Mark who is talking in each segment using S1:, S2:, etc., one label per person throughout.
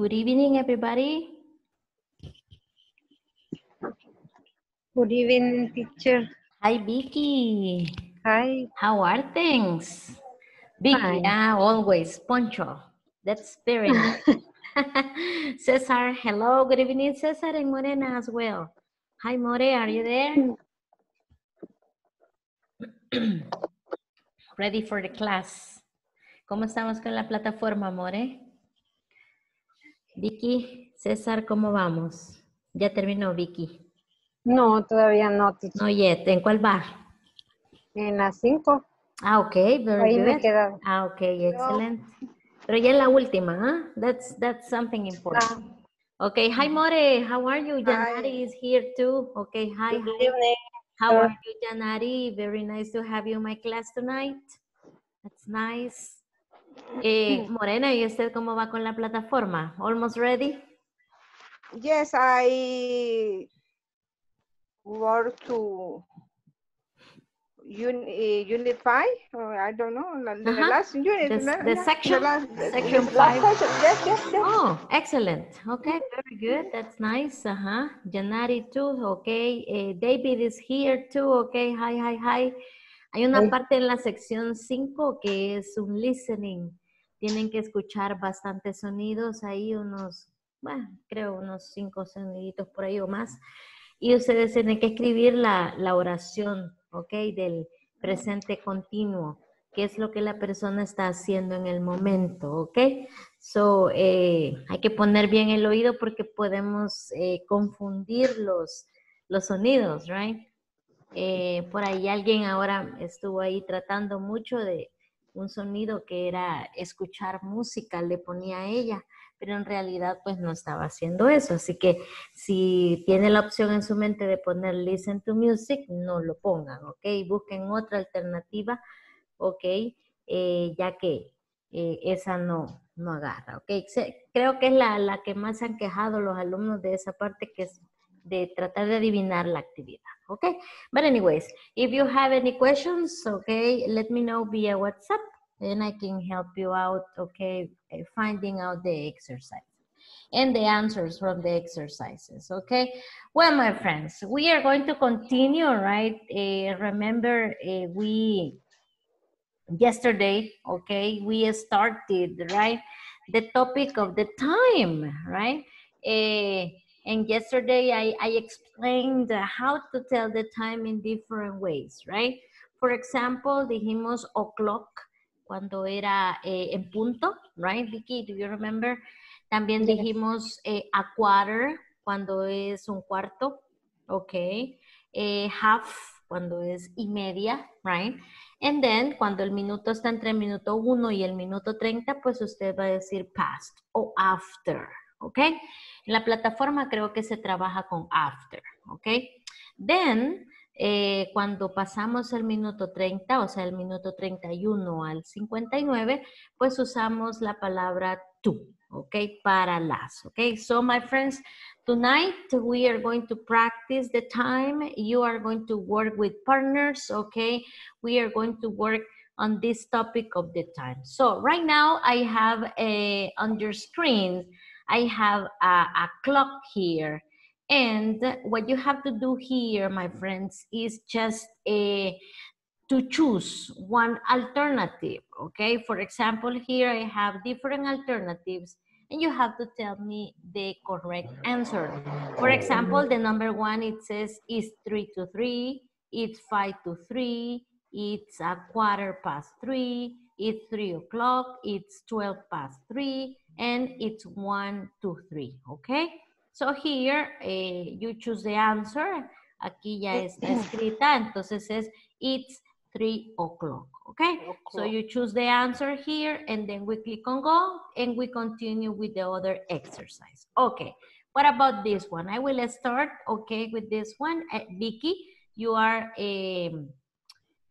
S1: good evening, everybody.
S2: Good evening, teacher.
S1: Hi, Vicky.
S2: Hi.
S1: How are things? Vicky, ah, always punctual. That's very nice. Cesar, hello, good evening, Cesar and Morena as well. Hi, More, are you there? Ready for the class. ¿Cómo estamos con la plataforma, More? Vicky, César, ¿cómo vamos? Ya terminó, Vicky.
S2: No, todavía no, teacher.
S1: No yet. ¿En cuál va?
S2: En las 5.
S1: Ah, ok, very
S2: Ahí me he
S1: good.
S2: quedado.
S1: Ah, ok, excelente. Pero ya es la última, ¿ah? That's, that's something important. Okay, hi More, how are you? Janari is here too. Okay, hi,
S2: Good evening.
S1: How are you, Janari? Very nice to have you in my class tonight. That's nice. Eh, Morena, ¿y usted cómo va con la plataforma? Almost ready?
S3: Yes, I work to un, eh, or I don't know, the
S1: Ajá.
S3: last unit.
S1: The- section-
S3: last- the-
S1: section
S3: the last
S1: five.
S3: section, Yes, yes, yes.
S1: Oh, excellent. Okay, very good. That's nice. Uh-huh. Janari too. Okay. Eh, David is here too. Okay. Hi, hi, hi. Hay una parte en la sección 5 que es un listening. Tienen que escuchar bastantes sonidos ahí, unos, bueno, creo unos cinco soniditos por ahí o más. Y ustedes tienen que escribir la, la oración, ¿ok? Del presente continuo. ¿Qué es lo que la persona está haciendo en el momento, ¿ok? So, eh, hay que poner bien el oído porque podemos eh, confundir los, los sonidos, right? Eh, por ahí alguien ahora estuvo ahí tratando mucho de un sonido que era escuchar música, le ponía a ella, pero en realidad pues no estaba haciendo eso. Así que si tiene la opción en su mente de poner listen to music, no lo pongan, ¿ok? Busquen otra alternativa, ¿ok? Eh, ya que eh, esa no, no agarra, ¿ok? Creo que es la, la que más han quejado los alumnos de esa parte, que es de tratar de adivinar la actividad, ¿ok? But anyways, if you have any questions, okay, let me know via WhatsApp and I can help you out, okay, finding out the exercise and the answers from the exercises, okay? Well, my friends, we are going to continue, right? Eh, remember, eh, we, yesterday, okay, we started, right? The topic of the time, right? Eh, and yesterday I, I explained how to tell the time in different ways, right? For example, dijimos o'clock cuando era eh, en punto, right, Vicky? Do you remember? También
S2: Yes.
S1: dijimos eh, a quarter cuando es un cuarto, ok. Eh, half cuando es y media, right? And then cuando el minuto está entre el minuto 1 y el minuto 30, pues usted va a decir past o after, ok. En la plataforma creo que se trabaja con after, ¿ok? Then, eh, cuando pasamos el minuto 30, o sea, el minuto 31 al 59, pues usamos la palabra to, ¿ok? Para las, ¿ok? So, my friends, tonight we are going to practice the time. You are going to work with partners, ¿ok? We are going to work on this topic of the time. So, right now I have a, on your screen, I have a, a clock here. And what you have to do here, my friends, is just a, to choose one alternative, okay? For example, here I have different alternatives and you have to tell me the correct answer. For example, the number one, it says is three to three, it's five to three, it's a quarter past three, it's three o'clock, it's 12 past three, and it's one, two, three, okay? So here, eh, you choose the answer. Aquí ya está escrita, entonces es it's three o'clock, okay? So you choose the answer here and then we click on go and we continue with the other exercise. Okay, what about this one? I will start, okay, with this one. Uh, Vicky, you are, um,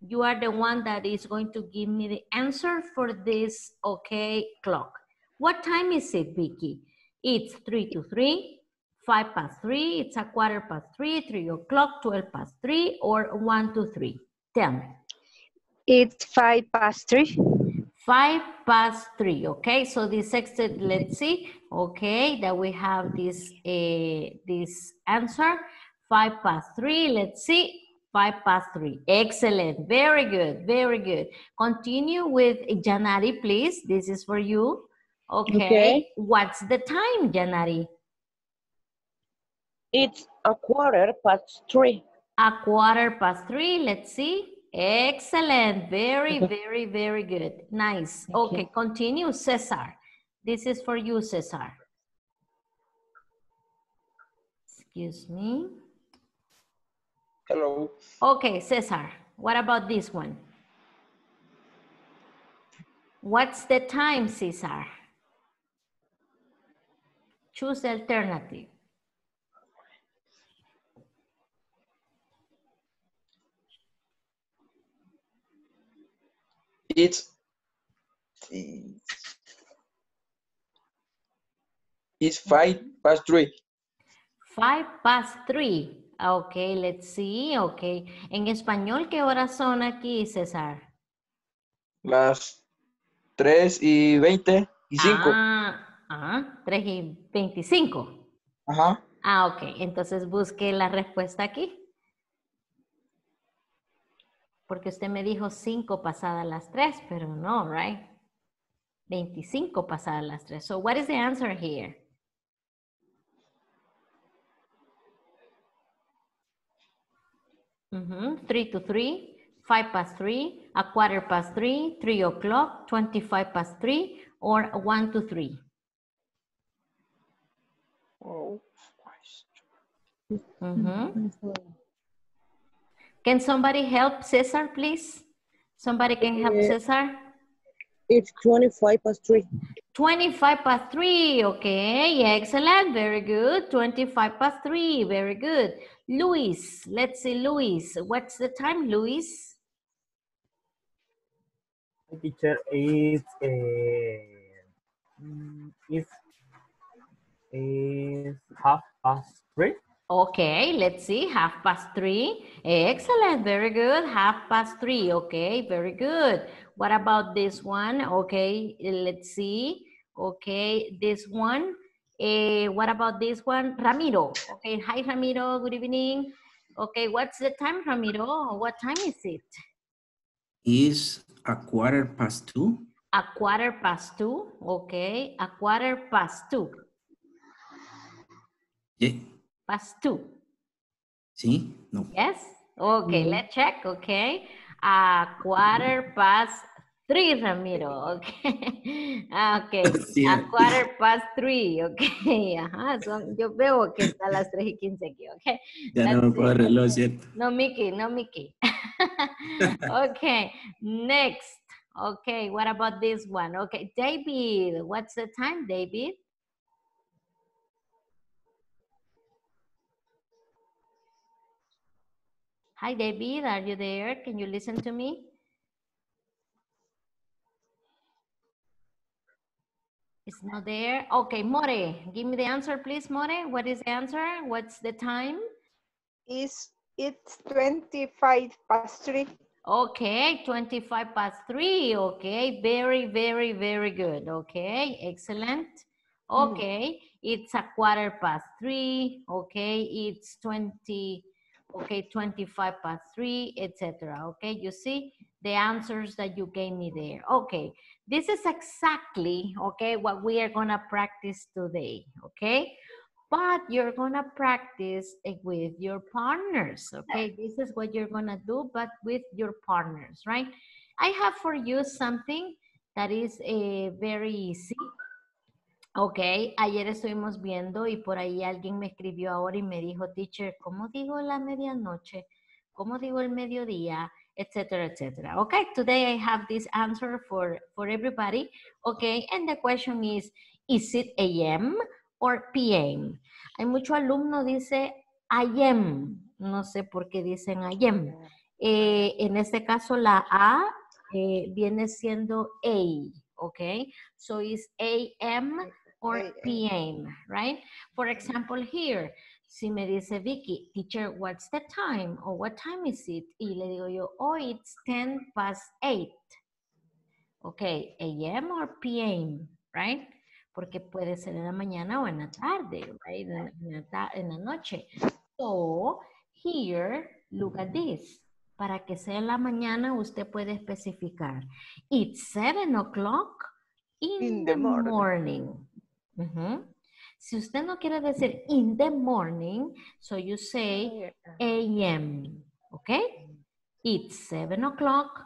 S1: you are the one that is going to give me the answer for this, okay, clock. What time is it, Vicky? It's three to three, five past three, it's a quarter past three, three o'clock, 12 past three, or one to three. Tell me.
S2: It's five past three.
S1: Five past three, okay? So this exit, let's see, okay, that we have this, uh, this answer. Five past three, let's see, five past three. Excellent, very good, very good. Continue with Janari, please. This is for you. Okay,
S4: Okay.
S1: what's the time, Janari?
S4: It's a quarter past three.
S1: A quarter past three, let's see. Excellent, very, very, very good. Nice.
S4: Thank
S1: Okay, continue, Cesar. This is for you, Cesar. Excuse me.
S5: Hello.
S1: Okay, Cesar, what about this one? What's the time, Cesar? Choose the alternative.
S5: It's it's five past three.
S1: Five past three. Okay, let's see. Okay. En español, ¿qué horas son aquí, César?
S5: Las tres y veinte y cinco.
S1: Ah, ah, 3 y 25.
S5: Ajá.
S1: Ah, ok. Entonces busque la respuesta aquí. Porque usted me dijo 5 pasadas las 3, pero no, right? 25 pasadas las 3. So what is the answer here? Mhm, 3 to 3, 5 past 3, a quarter past 3, 3 o'clock, 25 past 3, or 1 to 3. Mhm. Can somebody help Cesar, please? Somebody can help
S4: Eh,
S1: Cesar?
S4: It's 25 past three.
S1: 25 past 3, okay, excellent, very good. 25 past 3, very good. Luis, let's see, Luis, what's the time, Luis?
S6: teacher is uh, mm, is is half past three.
S1: Okay, let's see, half past 3, excellent, very good. Half past 3, okay, very good. What about this one? Okay, let's see. Okay, this one. Eh, what about this one? Ramiro. Okay, hi Ramiro, good evening. Okay, what's the time, Ramiro? What time is it?
S7: is a quarter past two.
S1: A quarter past two. Okay, a quarter past two.
S7: Yeah.
S1: Past two.
S7: Sí, no.
S1: Yes. Okay, let's check. Okay, a quarter past three, Ramiro. Okay, okay.
S7: Sí,
S1: A quarter past three. Okay. Ajá. Son, yo veo que está a las 3 y 15 aquí. Okay.
S7: ya no me puedo
S1: see.
S7: reloj, ¿cierto?
S1: No, Mickey, no, Mickey. okay, next. Okay, what about this one? Okay, David, what's the time, David? Hi, David, are you there? Can you listen to me? It's not there. Okay, More, give me the answer, please, More. What is the answer? What's the time?
S3: Is it's 25 past three.
S1: Okay, 25 past 3. Okay, very, very, very good. Okay, excellent. Hmm. Okay, it's a quarter past 3. Okay, it's 20, okay, 25 past 3, etc. Okay, you see the answers that you gave me there. Okay, this is exactly, okay, what we are going to practice today. Okay, but you're gonna practice it with your partners, okay? This is what you're gonna do, but with your partners, right? I have for you something that is eh, very easy. Ok, ayer estuvimos viendo y por ahí alguien me escribió ahora y me dijo, teacher, ¿cómo digo la medianoche? ¿Cómo digo el mediodía? Etcétera, etcétera. Okay, today I have this answer for, for everybody. Okay, and the question is, is it AM or PM? Hay mucho alumno dice AM, no sé por qué dicen AM. Eh, en este caso la A eh, viene siendo A, okay? So is AM or
S3: AM.
S1: PM, right? For example, here, si me dice Vicky, teacher, what's the time? Or what time is it? Y le digo yo, oh, it's 10 past 8. Okay, AM or PM, right? Porque puede ser en la mañana o en la tarde, right? En, en la, ta- en la noche. So, here, look at this. Para que sea en la mañana, usted puede especificar. It's 7 o'clock in,
S3: In
S1: the
S3: the morning.
S1: morning. Ujú. Si usted no quiere decir in the morning, so you say a.m. Okay? It's 7 o'clock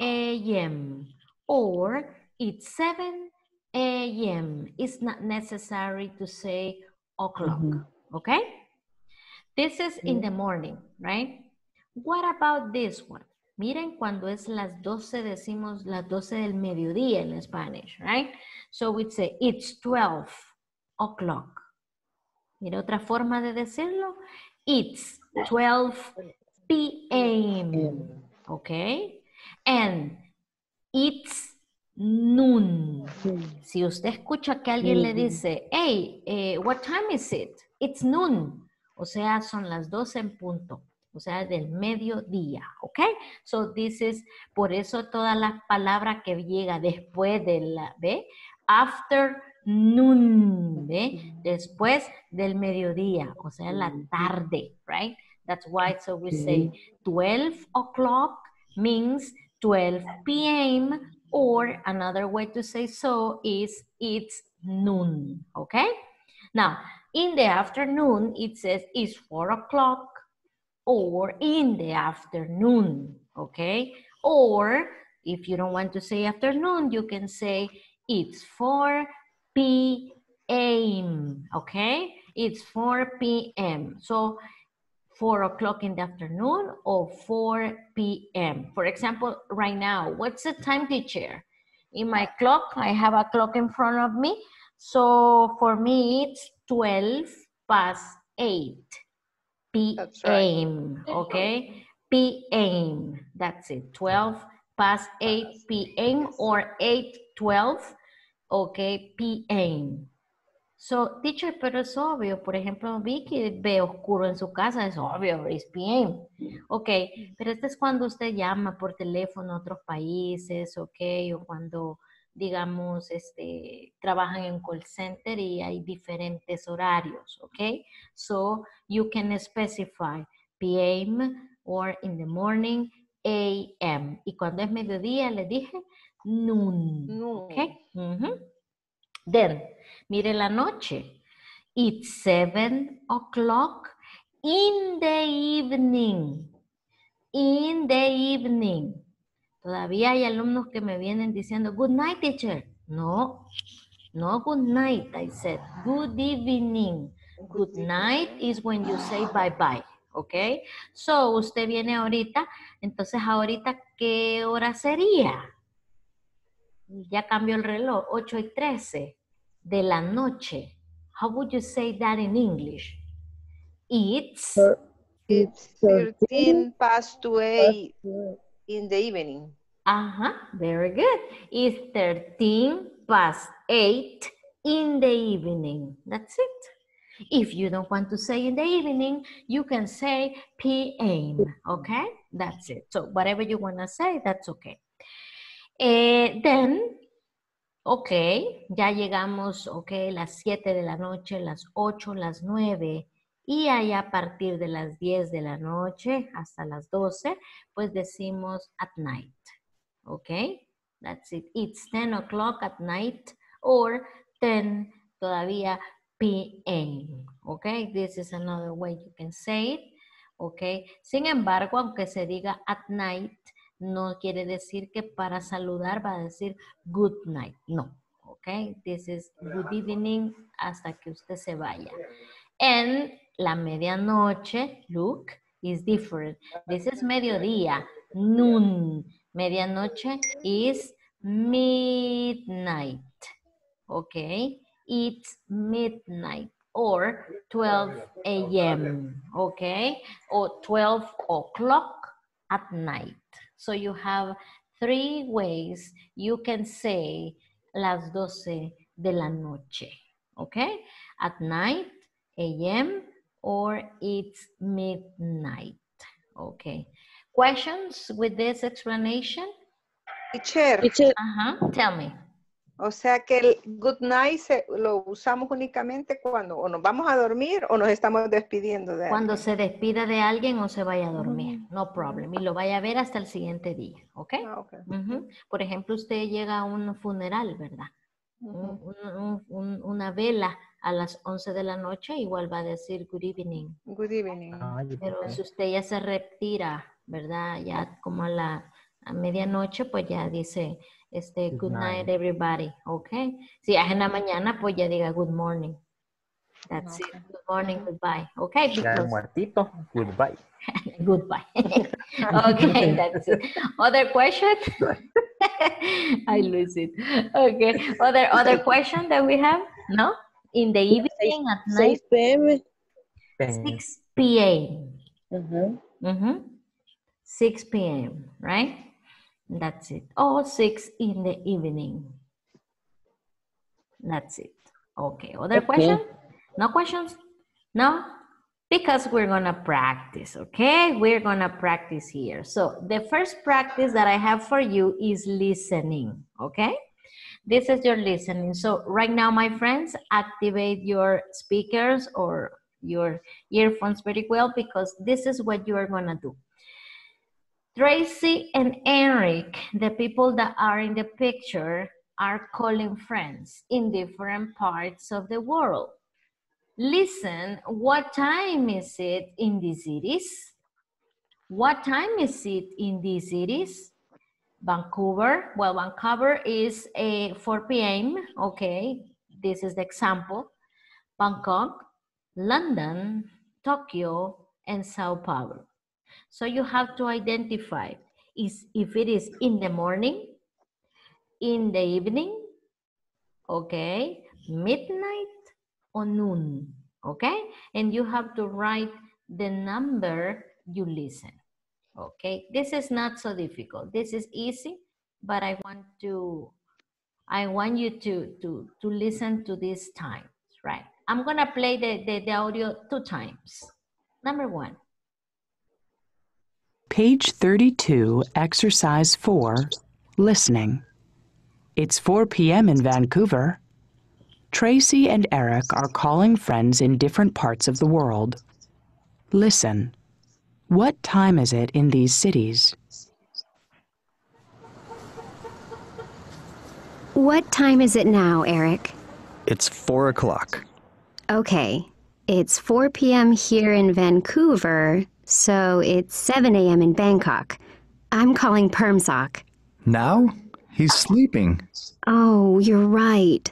S1: a.m. Or it's 7 a.m. It's not necessary to say o'clock. Okay? This is in the morning, right? What about this one? Miren cuando es las 12, decimos las 12 del mediodía en Spanish, right? So we say it's 12 o'clock. Mira otra forma de decirlo. It's 12 p.m. Okay? And it's noon. Si usted escucha que alguien le dice, hey, eh, what time is it? It's noon. O sea, son las 12 en punto. O sea, del mediodía. ¿Ok? So, this is, por eso todas las palabras que llega después de la, ¿ve? After noon, ¿ve? Después del mediodía. O sea, la tarde, right? That's why, so we say 12 o'clock means 12 p.m. or another way to say so is it's noon, okay? Now, in the afternoon, it says it's 4 o'clock or in the afternoon, okay? Or if you don't want to say afternoon, you can say it's 4 p.m., okay? It's 4 p.m. So 4 o'clock in the afternoon or 4 p.m. For example, right now, what's the time, teacher? In my clock, I have a clock in front of me. So for me, it's 12 past 8
S3: That's right.
S1: p.m. Okay? p.m. That's it. 12 past 8 p.m. or 8 12 okay p.m. So, teacher, pero es obvio. Por ejemplo, Vicky ve oscuro en su casa, es obvio, es PM. Ok, pero este es cuando usted llama por teléfono a otros países, ok, o cuando, digamos, este, trabajan en call center y hay diferentes horarios, ok. So, you can specify PM or in the morning, AM. Y cuando es mediodía, le dije noon. Okay. Mhm. Then, mire la noche. It's seven o'clock in the evening. In the evening. Todavía hay alumnos que me vienen diciendo, good night, teacher. No, no good night, I said. Good evening. Good night is when you say bye-bye. ¿Ok? So, usted viene ahorita, entonces ahorita, ¿qué hora sería? Ya cambió el reloj, 8 y 13 de la noche. How would you say that in English? It's,
S3: It's 13 past 2 in the evening.
S1: ajá, very good. It's 13 past 8 in the evening. That's it. If you don't want to say in the evening, you can say PM, okay? That's it. So whatever you want to say, that's okay. Eh, then, ok, ya llegamos, ok, las 7 de la noche, las 8, las 9, y allá a partir de las 10 de la noche hasta las 12, pues decimos at night, ok? That's it. It's 10 o'clock at night or 10 todavía p.m. Ok, this is another way you can say it. Ok, sin embargo, aunque se diga at night, no quiere decir que para saludar va a decir good night. No. Ok, this is good evening hasta que usted se vaya. En la medianoche, look, is different. This is mediodía, noon. Medianoche is midnight. Okay, it's midnight or 12 a.m. Okay, or 12 o'clock at night. So you have three ways you can say las 12 de la noche. Okay, at night, a.m. or it's midnight. Okay. Questions with this explanation?
S3: Teacher,
S4: Teacher,
S1: Ajá, tell me.
S3: o sea que el good night se- lo usamos únicamente cuando o nos vamos a dormir o nos estamos despidiendo de
S1: Cuando
S3: alguien.
S1: se despida de alguien o se vaya a dormir, no problem. Y lo vaya a ver hasta el siguiente día, ¿ok?
S3: Ah, ok.
S1: Ujú. Por ejemplo, usted llega a un funeral, ¿verdad? Un- un- un- un- una vela a las 11 de la noche, igual va a decir good evening.
S3: Good evening.
S6: Ah,
S1: Pero si usted ya se retira, ¿verdad? Ya como a la a medianoche, pues ya dice, este,
S6: Good
S1: good night
S6: night.
S1: everybody, ¿ok? Si es en la mañana, pues ya diga good morning. That's it.
S3: Ok.
S1: Good morning, goodbye, ¿ok?
S6: Ya el
S1: Because-
S6: muertito, goodbye.
S1: Goodbye. okay, that's it. Other question? I lose it. Okay. Other other question that we have? No? In the evening at night,
S4: 6 p.m.
S1: 6 p.m.
S4: Ujú.
S1: Mm-hmm. 6 p.m., right? That's it. Or 6 in the evening. That's it. Okay. Other
S4: Okay.
S1: question? No questions? No? Because we're going to practice, okay? We're going to practice here. So the first practice that I have for you is listening, okay? This is your listening. So right now, my friends, activate your speakers or your earphones very well because this is what you are going to do. Tracy and Eric, the people that are in the picture, are calling friends in different parts of the world. Listen, what time is it in these cities? What time is it in these cities? Vancouver, well, Vancouver is a 4 p.m., okay, this is the example. Bangkok, London, Tokyo, and Sao Paulo. So you have to identify is if it is in the morning, in the evening, okay, midnight or noon, okay? And you have to write the number you listen, okay? This is not so difficult. This is easy, but I want to, I want you to, to, to listen to this time, right? I'm gonna play the, the, the audio two times. Number one.
S8: Page 32, Exercise 4, Listening. It's 4 p.m. in Vancouver. Tracy and Eric are calling friends in different parts of the world. Listen. What time is it in these cities?
S9: What time is it now, Eric?
S10: It's four o'clock.
S9: Okay, it's 4 p.m. here in Vancouver, so it's 7 a.m. in Bangkok. I'm calling Permsock.
S10: Now? He's sleeping.
S9: Oh, you're right.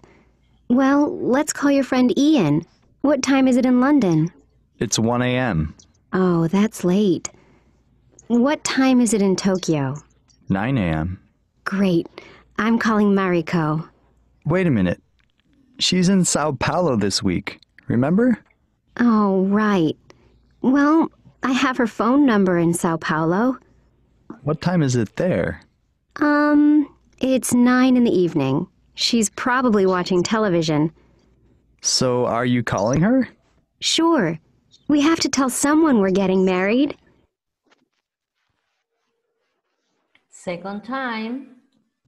S9: Well, let's call your friend Ian. What time is it in London?
S10: It's 1 a.m.
S9: Oh, that's late. What time is it in Tokyo?
S10: 9 a.m.
S9: Great. I'm calling Mariko.
S10: Wait a minute. She's in Sao Paulo this week. Remember?
S9: Oh, right. Well, I have her phone number in Sao Paulo.
S10: What time is it there?
S9: Um, it's nine in the evening. She's probably watching television.
S10: So are you calling her?
S9: Sure. We have to tell someone we're getting married.
S1: Second time.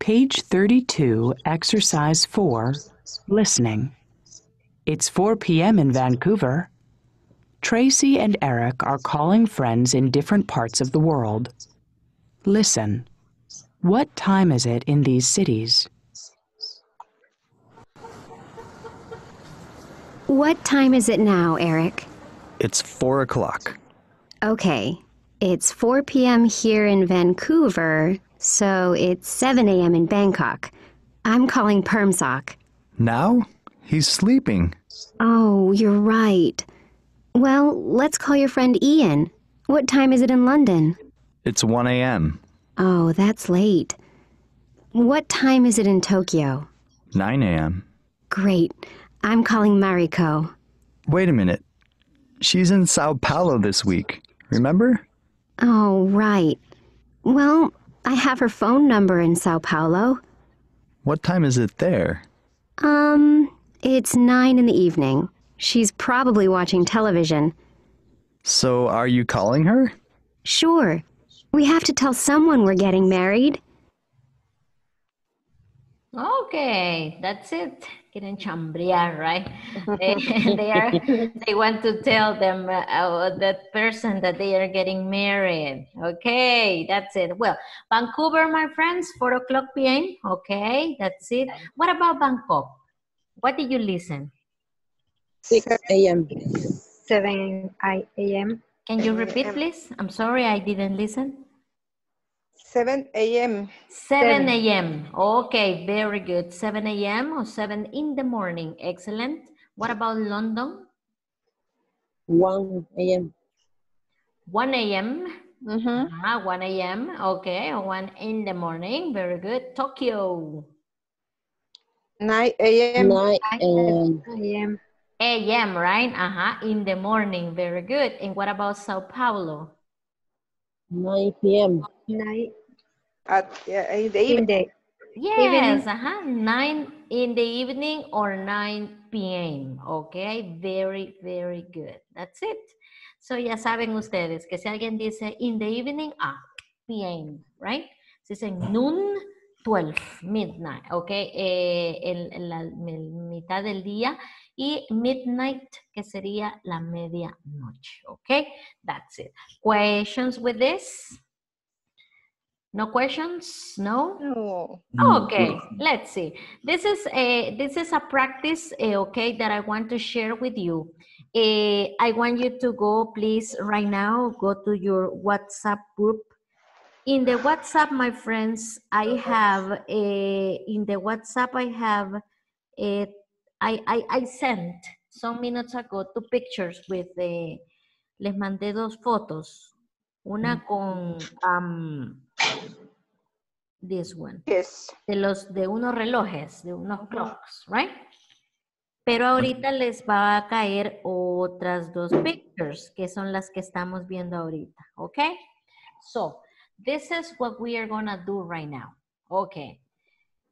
S8: Page 32, Exercise 4, Listening. It's 4 p.m. in Vancouver. Tracy and Eric are calling friends in different parts of the world. Listen. What time is it in these cities?
S9: What time is it now, Eric?
S10: It's four o'clock.
S9: Okay, it's 4 p.m. here in Vancouver, so it's 7 a.m. in Bangkok. I'm calling Permsock.
S10: Now? He's sleeping.
S9: Oh, you're right. Well, let's call your friend Ian. What time is it in London?
S10: It's 1 a.m.
S9: Oh, that's late. What time is it in Tokyo?
S10: 9 a.m.
S9: Great. I'm calling Mariko.
S10: Wait a minute. She's in Sao Paulo this week. Remember?
S9: Oh, right. Well, I have her phone number in Sao Paulo.
S10: What time is it there?
S9: Um, it's nine in the evening. She's probably watching television.
S10: So are you calling her?
S9: Sure. We have to tell someone we're getting married.
S1: Okay, that's it. Quieren chambrear, right? they, they are. They want to tell them uh, uh, that person that they are getting married. Okay, that's it. Well, Vancouver, my friends, four o'clock p.m. Okay, that's it. What about Bangkok? What did you listen?
S4: 6 a.m.
S2: 7 a.m.
S1: Can you repeat, please? I'm sorry, I didn't listen.
S3: 7 a.m.
S1: 7 a.m. Okay, very good. 7 a.m. or 7 in the morning. Excellent. What about London?
S4: 1 a.m.
S1: 1 a.m.
S3: Mhm.
S1: Ah, 1 a.m. Okay, 1 in the morning. Very good. Tokyo.
S3: 9 a.m.
S4: 9 a.m.
S2: a.m.
S1: A.m., right? Uh-huh. In the morning. Very good. And what about Sao Paulo?
S4: 9 p.m.
S2: 9
S3: At, yeah, in the
S2: in
S3: evening.
S2: the
S1: Yes, uh-huh. 9 in the evening or 9 p.m. Okay, very, very good. That's it. So ya saben ustedes que si alguien dice in the evening, ah, p.m., right? Si dicen noon, 12, midnight, okay? Eh, en, en la en mitad del día y midnight, que sería la medianoche, okay? That's it. Questions with this? No questions? No?
S3: No.
S1: Okay, let's see. This is a this is a practice, eh, okay, that I want to share with you. Eh, I want you to go, please, right now, go to your WhatsApp group. In the WhatsApp, my friends, I have a in the WhatsApp I have a I I, I sent some minutes ago two pictures with the les mandé dos fotos. Una con um, this one
S3: Yes.
S1: de los de unos relojes, de unos clocks, right? Pero ahorita les va a caer otras dos pictures, que son las que estamos viendo ahorita, okay? So, this is what we are gonna do right now. Okay.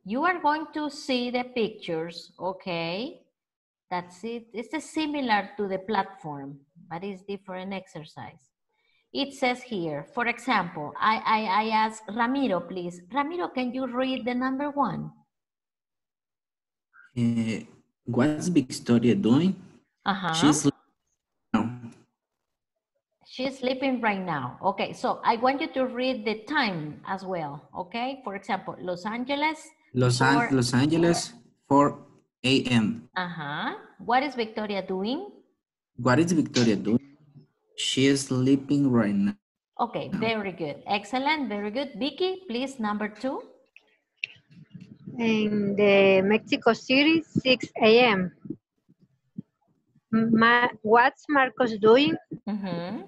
S1: You are going to see the pictures, okay? That's it. This is similar to the platform, but it's different exercise. It says here, for example, I, I, I ask Ramiro, please. Ramiro, can you read the number one?
S7: Eh, what's Victoria doing?
S1: Uh-huh.
S7: She's now.
S1: She's sleeping right now. Okay, so I want you to read the time as well, okay? For example, Los Angeles.
S7: Los, An- Los Angeles, 4 a.m.
S1: Uh-huh. What is Victoria doing?
S7: What is Victoria doing? She is sleeping right now.
S1: Okay, very good. Excellent, very good. Vicky, please, number two.
S2: in the Mexico City 6 a.m. Ma what's Marcos doing?
S1: Mhm.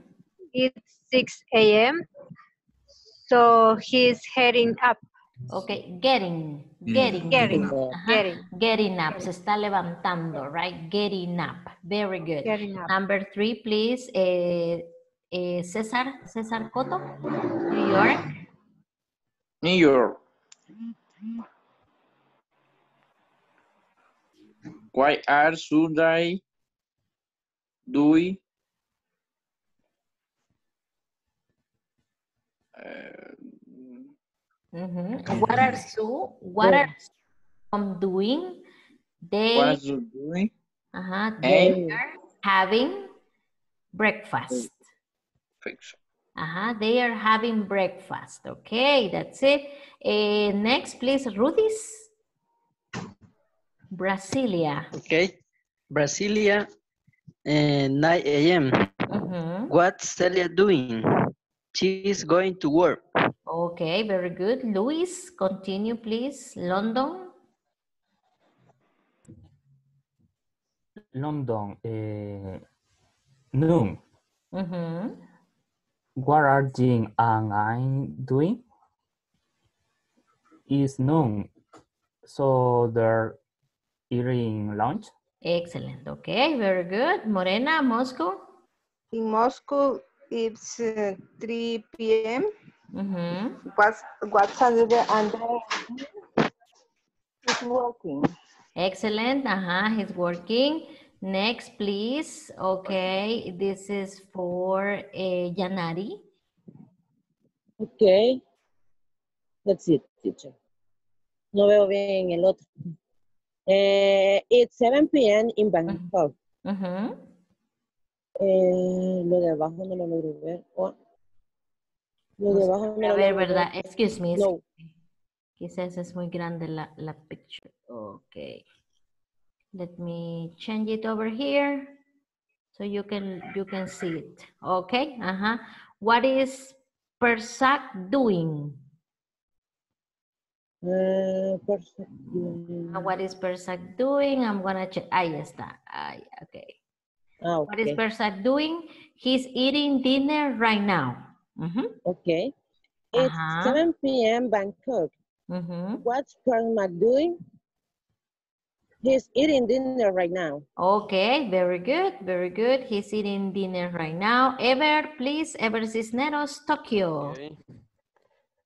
S2: It's 6 a.m. So he's heading up.
S1: Okay, getting,
S7: Yeah,
S1: getting,
S2: Getting.
S1: Ajá.
S2: Getting.
S1: Getting up, se está levantando, right? Getting up, very good.
S2: Up.
S1: Number three, please, eh, eh, César, César Coto, New York.
S5: New York. Why are Sunday doing? Uh,
S1: Mhm. What are Sue, what are some doing? They,
S5: what are you doing?
S1: ajá, they
S5: And-
S1: are having breakfast.
S5: Fix.
S1: Ajá, they are having breakfast. Okay, that's it. Eh, next, please, Rudis. Brasilia.
S11: Okay. Brasilia, uh, 9 a.m.
S1: Mhm.
S11: What's Celia doing? She's going to work.
S1: Okay, very good. Luis, continue, please. London.
S6: London, eh, noon.
S1: Mhm.
S6: What are Jean and I doing? It's noon, so they're eating lunch.
S1: Excellent. Okay, very good. Morena, Moscow.
S3: In Moscow, it's uh, 3 p.m.
S1: Mhm.
S3: What's, what's Andre Andre is working.
S1: Excellent. Uh-huh. He's working. Next, please. Okay. This is for uh, Yanari.
S4: Okay. That's it, teacher. No veo bien el otro. Eh, it's 7 p.m. in Bangkok.
S1: Ujú.
S4: Eh, lo de abajo no lo logro ver. Oh. Lo de abajo no
S1: A ver, ¿verdad?
S4: ver.
S1: Excuse me.
S4: No.
S1: Quizás es muy grande la, la picture. Okay. Let me change it over here so you can you can see it. Okay. Uh-huh. What is Persac doing? Uh, What is Persac doing? I'm gonna check. Ahí está. Ahí, okay.
S4: Ah,
S1: What is
S4: okay.
S1: Persac doing? He's eating dinner right now. Mhm.
S4: Okay. It's
S1: Ajá.
S4: 7 p.m. Bangkok.
S1: Mhm.
S4: What's Permac doing? He's eating dinner right now.
S1: Okay, very good, very good. He's eating dinner right now. Ever, please, Ever Cisneros, Tokyo.
S12: Okay.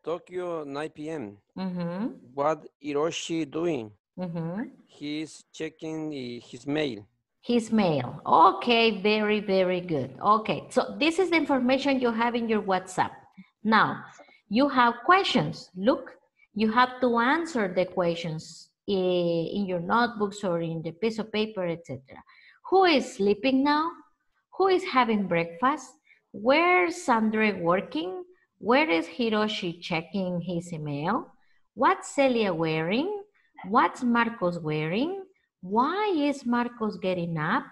S12: Tokyo, 9 p.m.
S1: Mhm,
S12: What Hiroshi doing?
S1: mhm.
S12: He's checking his mail.
S1: His mail. Okay, very, very good. Okay, so this is the information you have in your WhatsApp. Now, you have questions. Look, you have to answer the questions eh, in your notebooks or in the piece of paper, etc. Who is sleeping now? Who is having breakfast? Where's Andre working? Where is Hiroshi checking his email? What's Celia wearing? What's Marcos wearing? Why is Marcos getting up?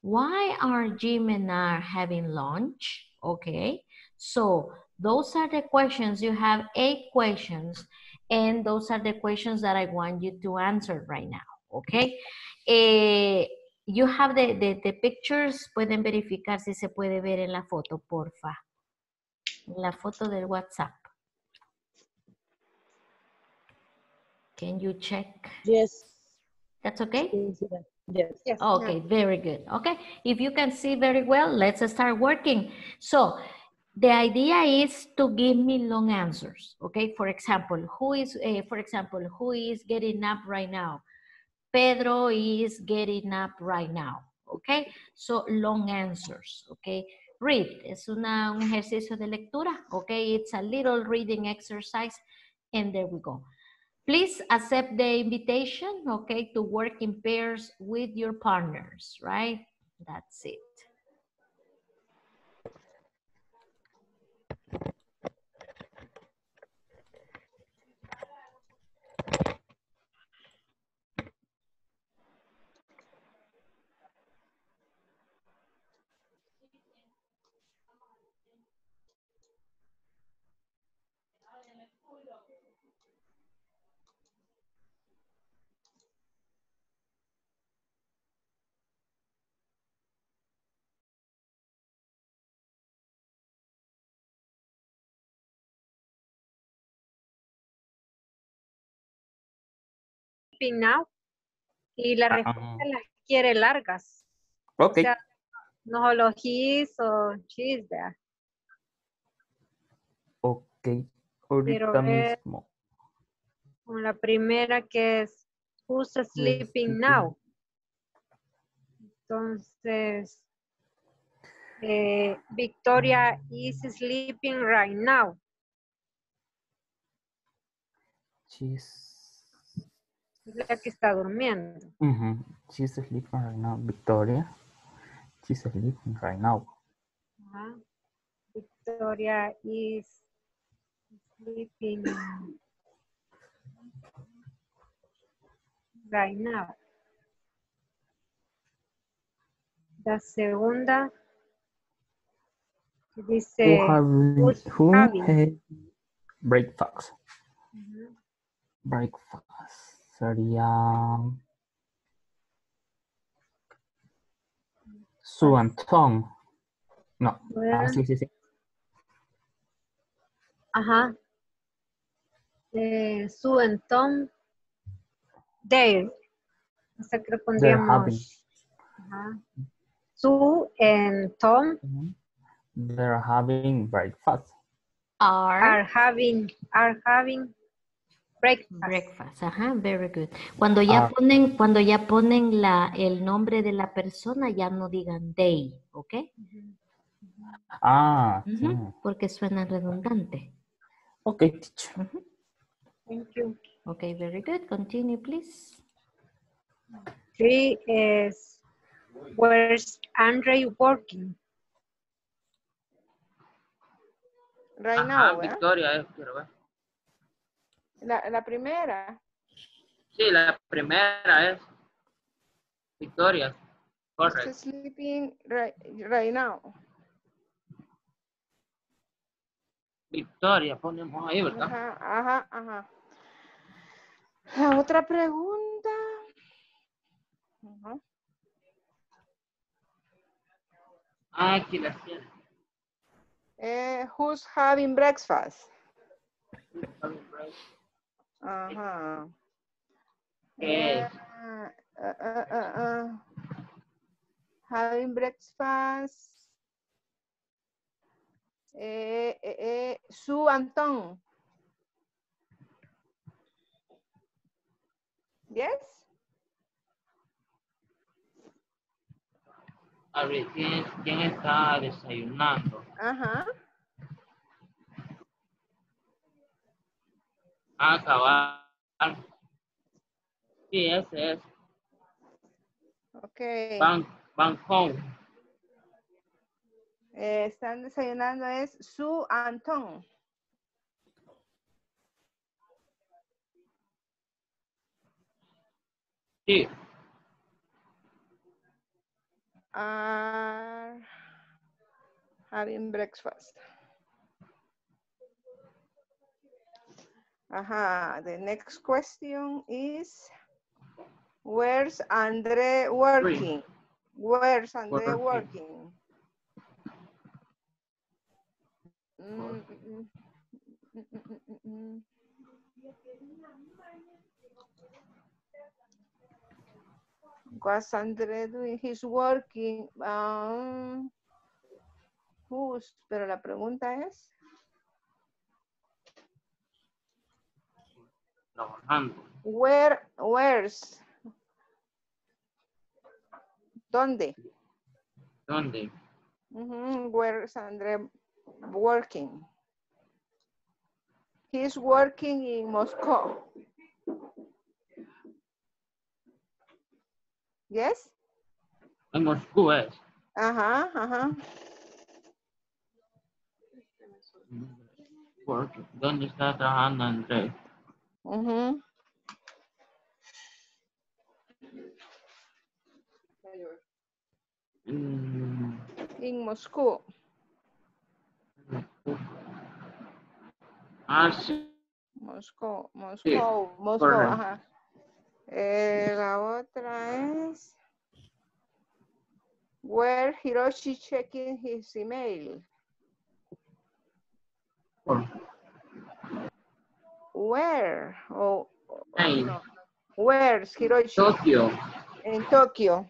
S1: Why are Jim and I having lunch? Okay, so those are the questions. You have eight questions, and those are the questions that I want you to answer right now. Okay, Eh, you have the, the, the pictures. Pueden verificar si se puede ver en la foto, porfa. La foto del WhatsApp. Can you check?
S4: Yes.
S1: That's okay?
S4: Yes. yes.
S1: Okay, very good. Okay, if you can see very well, let's start working. So the idea is to give me long answers. Okay, for example, who is, eh, for example, who is getting up right now? Pedro is getting up right now. Okay, so long answers. Okay, read. Es una, un ejercicio de lectura. Okay, it's a little reading exercise. And there we go. Please accept the invitation, okay, to work in pairs with your partners, right? That's it.
S2: Sleeping now. Y la
S6: Ah,
S2: respuesta las quiere largas.
S6: Ok.
S2: O sea, no solo he's o she's, ¿verdad?
S6: Ok. Ahorita mismo.
S2: Con la primera que es who's sleeping now. Entonces, eh, Victoria is sleeping right now.
S6: She's,
S2: Es la que está durmiendo.
S6: mhm, she's sleeping right now. Victoria. She's sleeping right now.
S2: Ajá. Victoria is sleeping right now. La segunda dice
S6: who
S2: who's
S6: who had breakfast?
S2: Ujú.
S6: Breakfast. Sería Su and Tom. No. Ah, sí, sí, sí.
S2: Ajá. Eh, Sue and Tom. There. O sea, que le
S6: They're having.
S2: pondríamos. Ajá. Sue and Tom
S6: They're having breakfast.
S1: Are,
S2: are having are having breakfast.
S1: breakfast. Ajá, very good. Cuando ya
S6: Are.
S1: ponen, cuando ya ponen la, el nombre de la persona, ya no digan they, ¿ok?
S6: Ah, sí.
S1: Porque suena redundante.
S6: Ok, teacher.
S2: Thank you.
S1: Okay, very good. Continue, please.
S2: Three is, where's Andre working?
S3: Right
S13: Ajá,
S3: now.
S13: Victoria es, quiero ver.
S3: La, la primera.
S13: Sí, la primera es Victoria. Correcto.
S3: sleeping right, right now.
S13: Victoria, ponemos ahí, ¿verdad?
S3: Ajá, ajá, ajá. La otra pregunta. Ajá.
S13: Ah, aquí la tiene.
S3: Eh, who's having breakfast? Ajá.
S13: ¿Qué
S3: Eh,
S13: es?
S3: uh, uh, uh, uh. Having breakfast. Eh, eh, eh, Sue Anton. Yes?
S13: A ver, ¿quién, quién está desayunando?
S3: Ajá.
S13: Ah, cabal. Sí, ese es.
S3: Ok.
S13: Van, Van Home.
S3: Eh, están desayunando es Sue Anton.
S13: Sí.
S3: are having breakfast. Aha, the next question is, where's Andre working? Where's Andre
S13: Working.
S3: mm, mm, mm. What's Andre doing? He's working. Um, who's? Pero la pregunta es,
S13: Trabajando.
S3: where, where's? ¿Dónde?
S13: ¿Dónde?
S3: Mhm, Where's Andre working? He's working in Moscow. Yes?
S13: En Moscú es.
S3: Ajá, ajá.
S13: ¿Dónde está trabajando Andrés?
S3: Ujú.
S13: Mm,
S3: In Moscow.
S13: Ah, sí.
S3: Moscow,
S13: Sí,
S3: Moscow, Moscow,
S13: correcto.
S3: ajá. Eh, la otra es where Hiroshi checking his email. Where? Oh, oh, no. Where's Hiroshi?
S13: Tokio.
S3: En Tokio.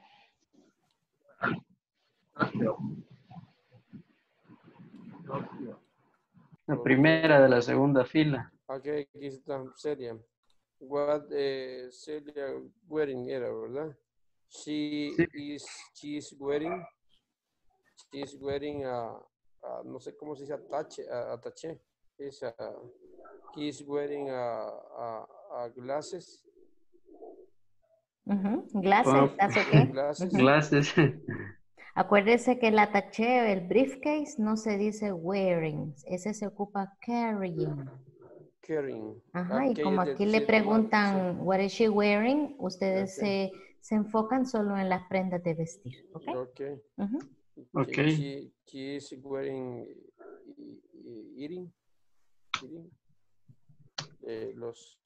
S13: Tokio.
S14: La primera de la segunda fila.
S12: Ok, aquí está Celia. What eh, Celia wearing era, ¿verdad? She is, she is wearing, she is wearing a, a- no sé cómo se dice atache, a- atache. Es a, he is wearing a, a, a glasses.
S1: Ujú, Glasses,
S14: Oh,
S1: that's okay.
S12: Glasses.
S14: Glasses.
S1: Acuérdese que el ataché, el briefcase, no se dice wearing, ese se ocupa carrying.
S12: Carrying.
S1: Ajá, y
S12: Ok,
S1: como aquí le preguntan, what is she wearing? Ustedes
S12: Ok.
S1: se, se enfocan solo en las prendas de vestir, ¿ok?
S12: Ok.
S1: Ujú.
S14: Ok.
S12: She, she, she is wearing eating, eh, los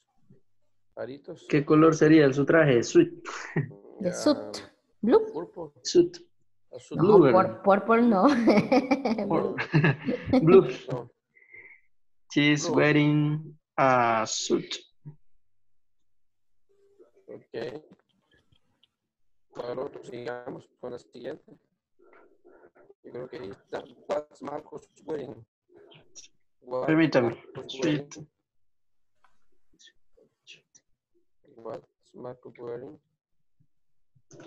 S12: aritos.
S14: ¿Qué color sería su traje? Suit.
S1: De
S12: Ah,
S1: suit. Blue.
S12: Purple.
S14: Suit.
S12: Azul.
S1: No,
S14: Blue,
S1: por, no.
S14: Blue.
S12: No.
S14: She's
S12: Blue.
S14: wearing a suit.
S12: Ok. Sigamos con la siguiente. Yo creo que está. What's Marcos wearing? What
S14: Permítame.
S12: What's Marcos wearing?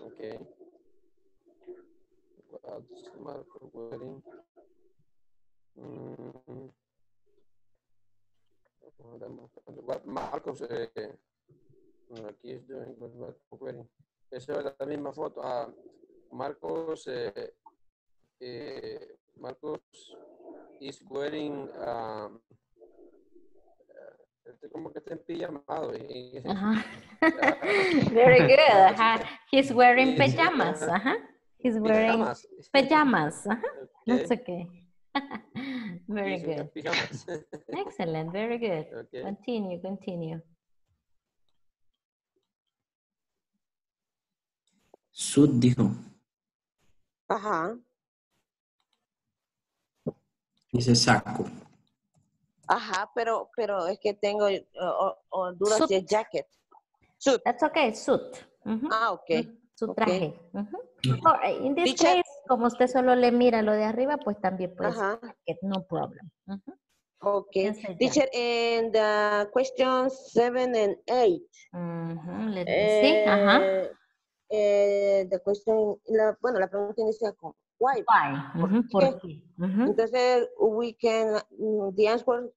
S12: Okay. What's Marcos wearing? Mm, What Marcos, eh, aquí es doing what Marcos wearing. Esa es la misma foto. Ah, Marcos, eh, eh, Marcos is wearing um, eh, como que está en pijamado.
S1: Eh, very good. Uh -huh. He's wearing pajamas.
S12: Uh
S1: -huh. He's wearing pajamas. Uh -huh.
S12: That's
S1: okay. very good. Excellent. Very good. Continue, continue.
S7: Sud dijo.
S15: Ajá.
S7: Dice saco.
S15: Ajá, pero, pero es que tengo eh, o- o dudas si es
S1: Suit.
S15: jacket. Suit.
S1: That's okay. Suit.
S15: Ah, ok.
S1: Su traje. Ujú. Or, eh, in this
S15: Teacher.
S1: case, como usted solo le mira lo de arriba, pues también puede ser
S15: Ajá.
S1: jacket, no problem.
S15: Okay. Teacher, and uh, questions seven and eight.
S1: Ujú, Let me see. Ajá.
S15: Eh, eh, the question, la, bueno, la pregunta inicia con why.
S1: Why? Ujú,
S15: ¿Por
S1: ¿Por qué? Ujú.
S15: Entonces, we can, mm, the answer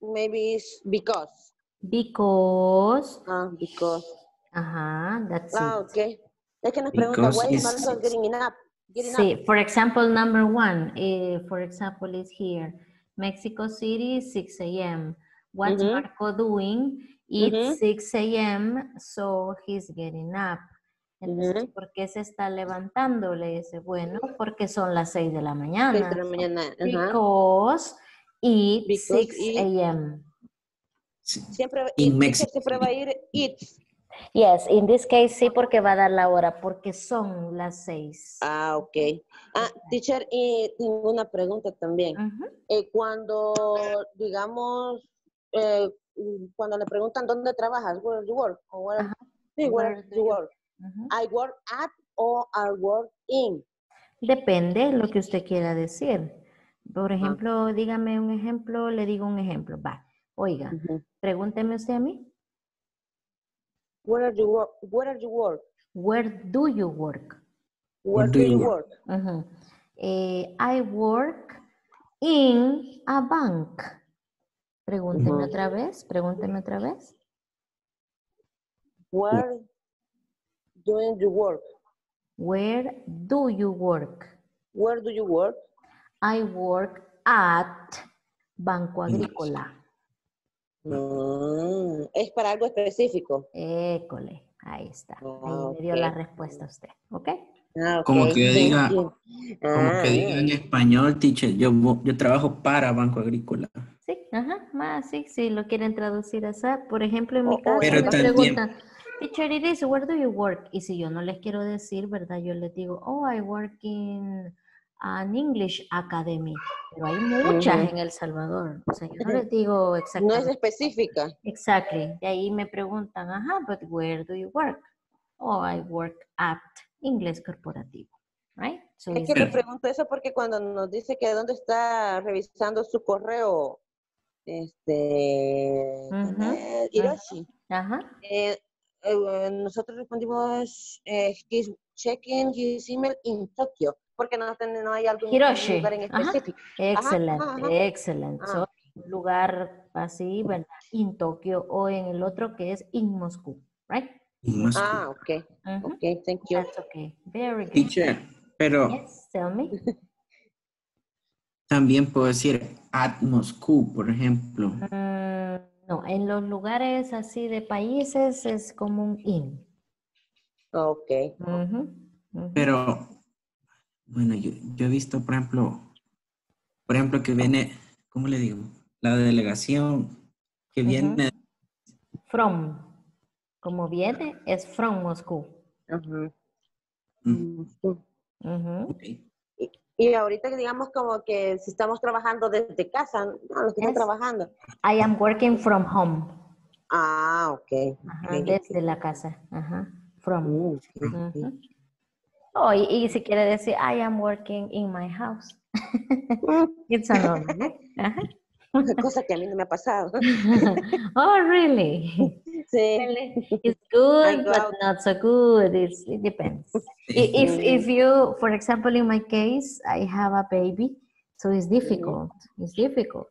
S15: maybe is because.
S1: Because.
S15: Ah, because.
S1: Ajá, that's
S15: Ah,
S1: it.
S15: okay. Es que nos pregunta, why is
S7: is-
S15: getting up? Getting
S1: See,
S15: up?
S1: for example, number one, eh, for example, is here. Mexico City, 6 a.m. What's
S15: Mhm.
S1: Marco doing? It's
S15: Mhm.
S1: 6 a.m., so he's getting up. Entonces. ¿por qué se está levantando? Le dice, bueno, porque son las 6 de la
S15: Seis
S1: mañana.
S15: de la mañana. Ajá.
S1: Because it's
S15: Because
S1: 6
S15: it-
S1: a.m.
S15: Siempre,
S7: In
S15: it-
S7: Mexico
S15: siempre va a ir it.
S1: Yes, in this case sí, porque va a dar la hora, porque son las 6.
S15: Ah, ok. Ah, teacher, y tengo una pregunta también. Eh, cuando, digamos, eh, cuando le preguntan dónde trabajas, where do you work, o where, sí, where,
S1: Where
S15: do you work, I work at o I work in.
S1: Depende lo que usted quiera decir.
S15: Ah.
S1: Por ejemplo, dígame un ejemplo, le digo un ejemplo. Va, oiga, pregúnteme usted a mí.
S15: Where do you work? Where do you work?
S1: Where do you work?
S15: Where do you work?
S1: Eh, I work in a bank. Pregúnteme otra vez, pregúnteme otra vez.
S15: Where do you work?
S1: Where do you work?
S15: Where do you work?
S1: I work at Banco Agrícola.
S15: Mm, es para algo específico.
S1: École, ahí está. Ahí me dio la respuesta usted, ¿ok?
S15: Ah, ok.
S7: Como que diga, como
S15: Ah,
S7: que diga en español, teacher, yo, yo trabajo para Banco Agrícola.
S1: Sí, ajá, más sí, si lo quieren traducir así. Por ejemplo, en mi
S15: O-
S1: caso
S7: Pero
S1: me
S7: también-
S1: preguntan, teacher, it is, where do you work? Y si yo no les quiero decir, ¿verdad? Yo les digo, oh, I work in an English academy. Pero hay muchas en El Salvador. O sea, yo no les digo
S15: No es
S1: exactamente.
S15: específica.
S1: Exactly. De ahí me preguntan, ajá, but where do you work? Oh, I work at Inglés Corporativo. Right? So
S15: Es que le pregunto eso porque cuando nos dice que dónde está revisando su correo, este,
S1: Ujú,
S15: eh, Hiroshi,
S1: Ajá.
S15: eh, eh, nosotros respondimos, eh, he's checking his email in Tokyo, porque no, no hay algún
S1: Hiroshi.
S15: lugar en específico. Ajá,
S1: Excelente,
S15: ajá, ajá.
S1: excelente.
S15: Ah.
S1: So, un lugar así, ¿verdad? En Tokio o en el otro que es en Moscú, right?
S15: Ah, ok.
S1: Ujú.
S15: Ok, thank you.
S1: That's okay. Very good.
S7: Teacher, pero
S1: Yes, tell me.
S7: también puedo decir at Moscú, por ejemplo.
S1: Mm, no, en los lugares así de países es como un in.
S15: Ok.
S7: Pero, bueno, yo, yo he visto, por ejemplo, por ejemplo, que viene, ¿cómo le digo? La delegación que viene,
S1: From. Como viene, es from Moscú.
S15: Ajá. Y ahorita digamos como que si estamos trabajando desde casa, no, los que están
S1: Yes.
S15: trabajando.
S1: I am working from home.
S15: Ah, ok.
S1: Ajá,
S15: ok.
S1: desde la casa. Ajá. From.
S15: Mm, ok, ok.
S1: Ujú. Oh, y, y si quiere decir, I am working in my house. It's a normal.
S15: Cosa que a mí no me ha pasado.
S1: oh, really? It's good,
S15: go
S1: but not so good. It's, it depends. If, if you, for example, in my case, I have a baby, so it's difficult. It's difficult.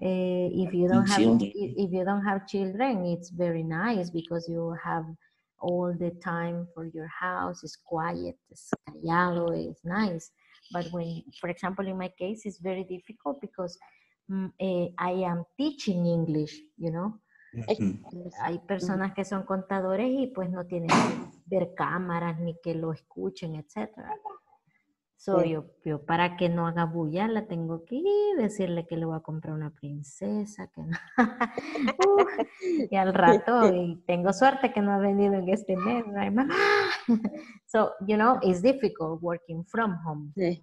S1: Uh, if you don't have
S7: Children.
S1: if you don't have children, it's very nice because you have all the time for your house. It's quiet, it's callado, it's nice. But when, for example, in my case, it's very difficult because mm, eh, I am teaching English, you know. Hay personas que son contadores y pues no tienen que ver cámaras ni que lo escuchen, etcétera. So,
S15: Sí.
S1: yo, yo para que no haga bulla la tengo que ir, decirle que le voy a comprar una princesa, que no. Uh, y al rato, y tengo suerte que no ha venido en este mes, right, mamá? So, you know, it's difficult working from home.
S15: Sí.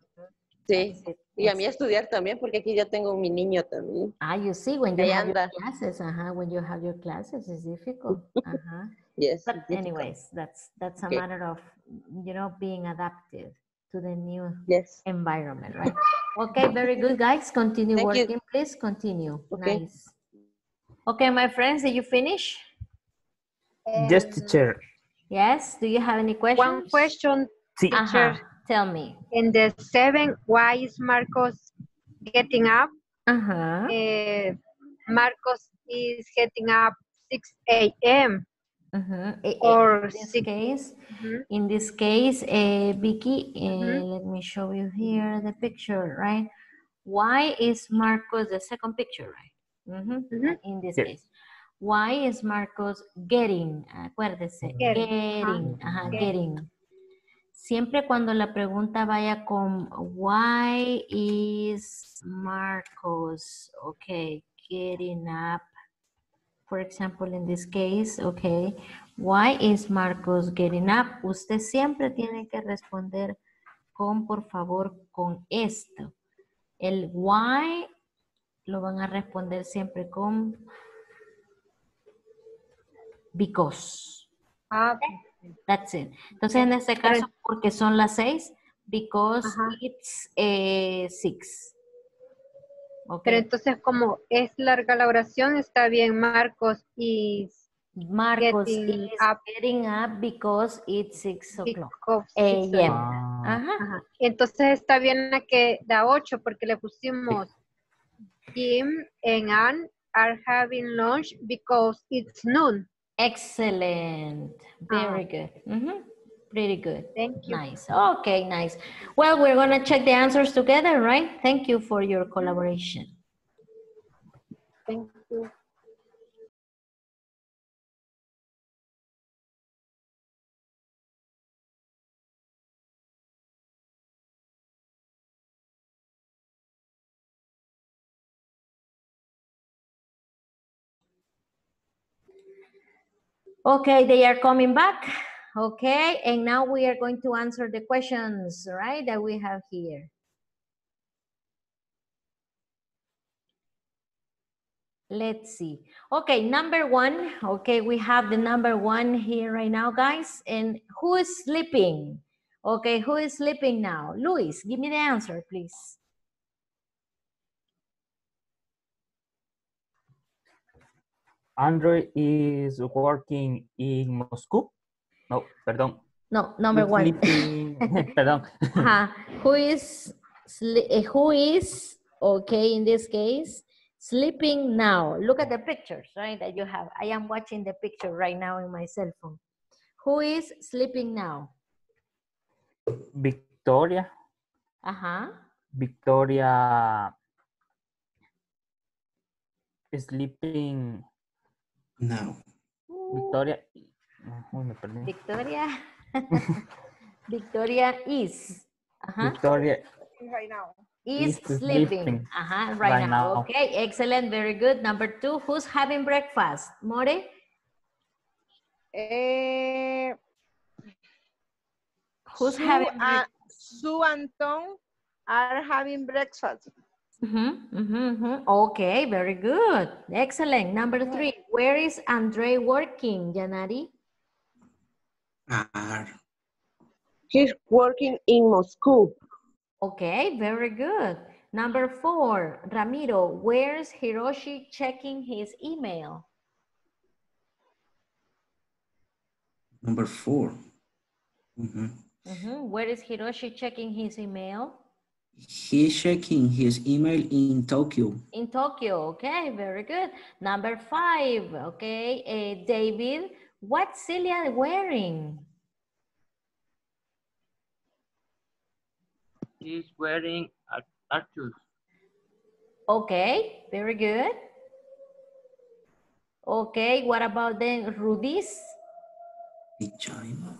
S15: Sí. Y a mí estudiar también, porque aquí ya tengo mi niño también.
S1: Ah, you see, when you
S15: Ahí
S1: have your classes, uh when you have your classes, it's difficult. Uh-huh.
S15: Yes.
S1: But anyways, that's that's a
S15: Okay.
S1: matter of you know being adapted to the new
S15: Yes.
S1: environment, right? Okay, very good, guys. Continue
S15: Thank you.
S1: working, please. Continue.
S15: Okay.
S1: Nice. Okay, my friends, did you finish?
S6: Yes, teacher.
S1: Yes. Do you have any questions?
S2: One question,
S6: Sí.
S2: teacher.
S1: Tell me.
S2: In the seven, why is Marcos getting up?
S1: Uh-huh.
S2: Eh, Marcos is getting up 6 a.m.
S1: Mhm. I- i-
S2: or
S1: in this
S2: 6.
S1: case,
S2: Mhm.
S1: in this case, uh, Vicky, uh, let me show you here the picture, right? Why is Marcos the second picture, right? Mhm.
S2: Mhm.
S1: In this
S6: Yes.
S1: case, why is Marcos getting? Acuérdese,
S2: Getting,
S1: getting, ajá,
S2: Getting.
S1: Siempre cuando la pregunta vaya con why is Marcos, okay, getting up. For example, in this case, okay, why is Marcos getting up? Usted siempre tiene que responder con, por favor, con esto. El why lo van a responder siempre con because.
S2: Ah,
S1: That's it. Entonces, en este caso, porque son las seis, because
S2: Ajá.
S1: it's eh, six.
S2: Pero entonces como es larga la oración, está bien Marcos is
S1: Marcos
S2: getting
S1: is
S2: up.
S1: getting up because it's six o'clock.
S6: Ah,
S1: Ajá.
S2: Ajá. Entonces está bien la que da 8 porque le pusimos Jim and Ann are having lunch because it's noon.
S1: Excellent. Very
S2: Ah.
S1: good. Mhm. Pretty good.
S2: Thank you.
S1: Nice. Okay, nice. Well, we're going to check the answers together, right? Thank you for your collaboration.
S2: Thank you.
S1: Okay, they are coming back. Okay, and now we are going to answer the questions, right, that we have here. Let's see. Okay, number one. Okay, we have the number one here right now, guys. And who is sleeping? Okay, who is sleeping now? Luis, give me the answer, please.
S6: Android is working in Moscow. No, perdón.
S1: No, number one.
S6: perdón.
S1: Ajá. Who is eh, who is okay in this case sleeping now? Look at the pictures, right? That you have. I am watching the picture right now in my cell phone. Who is sleeping now?
S6: Victoria.
S1: Uh huh.
S6: Victoria sleeping.
S7: Now.
S6: Victoria. Uy, me perdí.
S1: Victoria. Victoria is. Ajá.
S6: Victoria
S3: Right now.
S1: Is
S6: is
S1: sleeping.
S6: sleeping
S1: Ajá, right,
S6: right
S1: now.
S6: now.
S1: Okay, excellent, very good. Number two, who's having breakfast? More?
S3: Eh,
S1: Who's
S3: Sue,
S1: having
S3: uh, Sue and Tom are having breakfast.
S1: Mhm, mhm, mhm. Okay, very good. Excellent. Number three, where is Andre working, Janari?
S7: Are.
S15: He's working in Moscow.
S1: Okay, very good. Number four, Ramiro, where's Hiroshi checking his email?
S7: Number four. Mhm.
S1: Mhm, Where is Hiroshi checking his email?
S7: He's checking his email in Tokyo.
S1: In Tokyo, okay, very good. Number five, okay, uh, David, what's Celia wearing?
S13: She's wearing a tattoos.
S1: Okay, very good. Okay, what about then Rudy's?
S7: Pijama.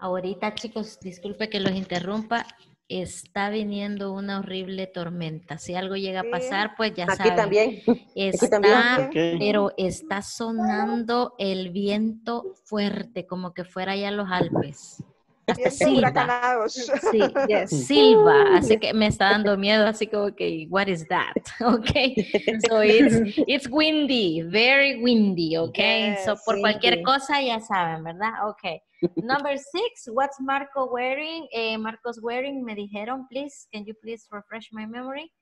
S1: Ahorita, chicos, disculpe que los interrumpa. Está viniendo una horrible tormenta. Si algo llega a
S15: Sí.
S1: pasar, pues ya
S15: Aquí
S1: saben.
S15: también.
S1: Está,
S15: también. Ok.
S1: pero está sonando el viento fuerte, como que fuera ya los Alpes. Hasta
S3: Vientos
S1: silba.
S3: huracanados.
S1: Sí, silba, así que me está dando miedo, así como que, what is that? Okay, so it's, it's windy, very windy, okay? so
S3: Yes,
S1: por cualquier
S3: windy.
S1: cosa ya saben, ¿verdad? Okay. Number six, what's Marco wearing? Eh, Marcos wearing, me dijeron, please, can you please refresh my memory?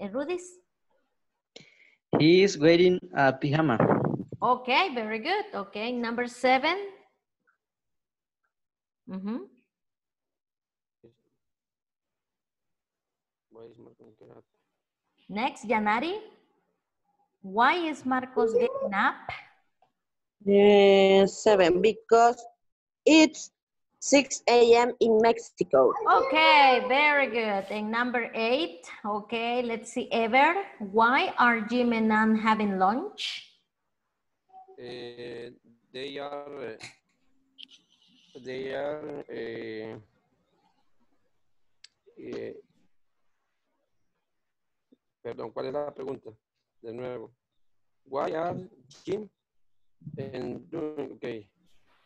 S1: Eh, Rudy's?
S14: He is wearing a pajama.
S1: Okay, very good. Okay, number seven. Mhm.
S12: Why is Marco looking at-
S1: Next, Yanari. Why is Marcos getting up?
S15: Eh, seven, because it's 6 a.m. in Mexico.
S1: Okay, very good. And number eight, okay, let's see, Ever. Why are Jim and Ann having lunch?
S12: Eh, they are, eh, they are, eh, eh, perdón, ¿cuál es la pregunta? De nuevo. Why are Jim and, okay,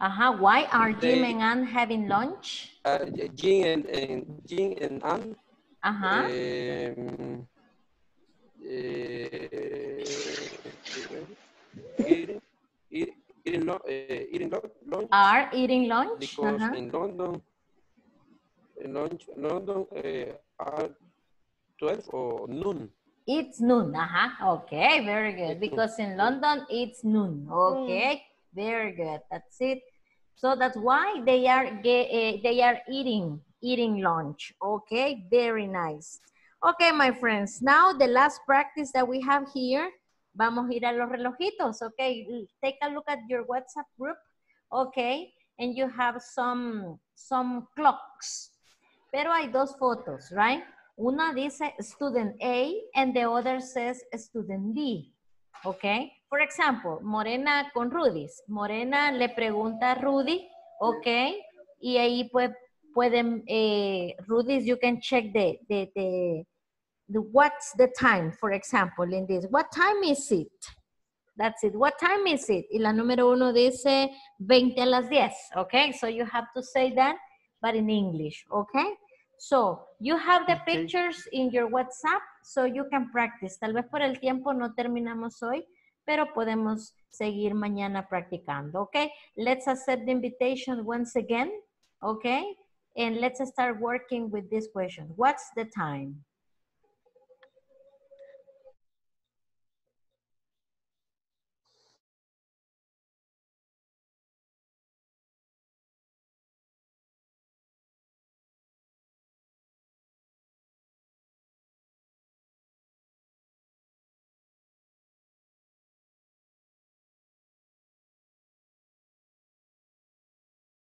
S1: Uh-huh. Why are Jim and Ann having lunch?
S12: uh, Jim and, and Jim and Ann
S1: Uh-huh.
S12: Um, eh, eating, eat, eating, lo- eh, eating lunch
S1: Are eating lunch?
S12: because
S1: Uh-huh.
S12: in London, in lunch, London are 12 or noon.
S1: It's noon. Uh-huh. Okay, very good. Because in London, it's noon. Okay, very good. That's it. So that's why they are eh, they are eating eating lunch. Okay, very nice. Okay, my friends. Now the last practice that we have here. Vamos a ir a los relojitos. Okay, take a look at your WhatsApp group. Okay, and you have some some clocks. Pero hay dos fotos, right? Una dice student A and the other says student B. Okay? For example, Morena con Rudy's. Morena le pregunta a Rudy, okay? Y ahí pues pueden, eh, Rudy's, you can check the, the, the, the, what's the time, for example, in this. What time is it? That's it. What time is it? Y la número uno dice 20 a las 10, okay? So you have to say that, but in English, okay? So, you have the pictures in your WhatsApp, so you can practice. Tal vez por el tiempo no terminamos hoy, pero podemos seguir mañana practicando, okay? Let's accept the invitation once again, okay? And let's start working with this question. What's the time?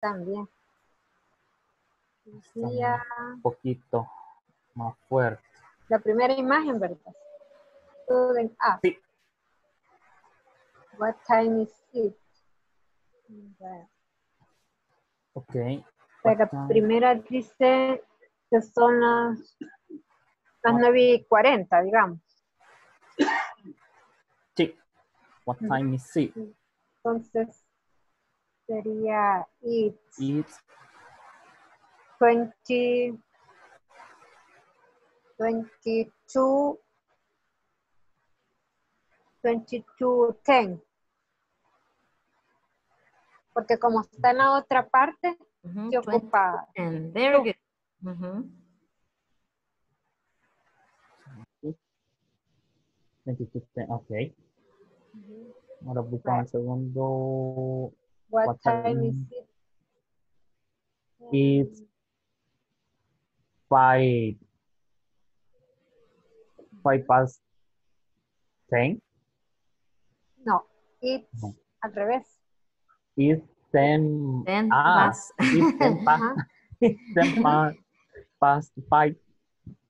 S2: También. Decía
S6: Un poquito más fuerte.
S2: la primera imagen, ¿verdad? Student A.
S6: Sí.
S2: What time is it?
S6: Ok.
S2: La primera dice que son las, las 9 y 40, digamos.
S6: Sí. What time is it?
S2: Entonces sería it's
S6: It's
S2: 20, 22, 22, 10. Porque como está en la otra parte,
S1: Ujú,
S2: se
S1: 20
S2: ocupa
S1: And very good. Ujú.
S6: 22, ok. Ahora buscamos el segundo.
S2: What,
S6: What
S2: time
S6: time
S2: is it?
S6: It's five, five past ten.
S2: No, it's
S6: No.
S2: al revés.
S6: Is ten,
S1: Ten
S6: ah,
S1: past.
S6: is ten past, is ten past, past five.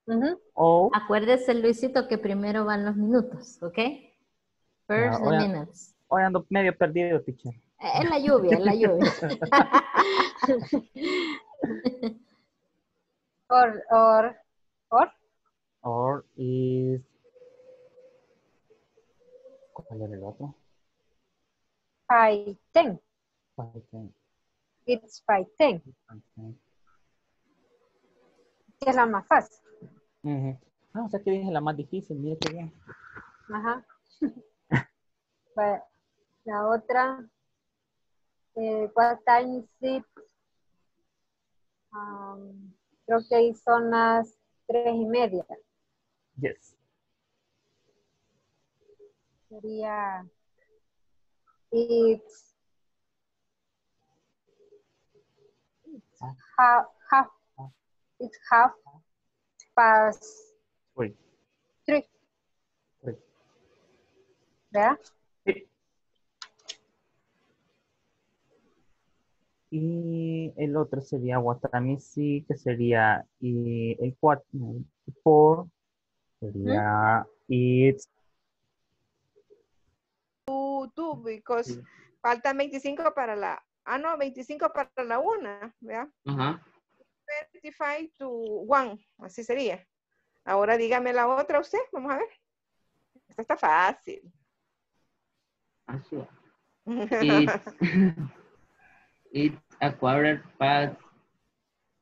S2: Ujú.
S6: O,
S1: Acuérdese, Luisito, que primero van los minutos, ¿ok? First
S6: Ya,
S1: the minutes.
S6: hoy ando medio perdido, teacher.
S1: En la lluvia, en la lluvia.
S2: Or, or, or,
S6: Or is, ¿cuál era el otro?
S2: five, ten.
S6: Five, ten,
S2: It's five, ten.
S6: five, ten.
S2: Que es la más fácil.
S6: Ujú. Ah, o sea que dije la más difícil, mire qué bien.
S2: Ajá. La otra, eh, what time is it? Um, creo que ahí son las tres y media.
S6: Yes.
S2: Sería, it's half, half, it's half past
S6: Three.
S2: three.
S6: Three.
S2: ¿Verdad?
S6: Y el otro sería Watamisi, que sería y el cuatro, no, el four, sería it's
S3: Tú, tú, because faltan 25 para la, ah, no, 25 para la una, ¿verdad?
S11: Ajá.
S3: 25 to 1, así sería. Ahora dígame la otra usted, vamos a ver. Esta está fácil.
S11: Así. It's, it's a quarter past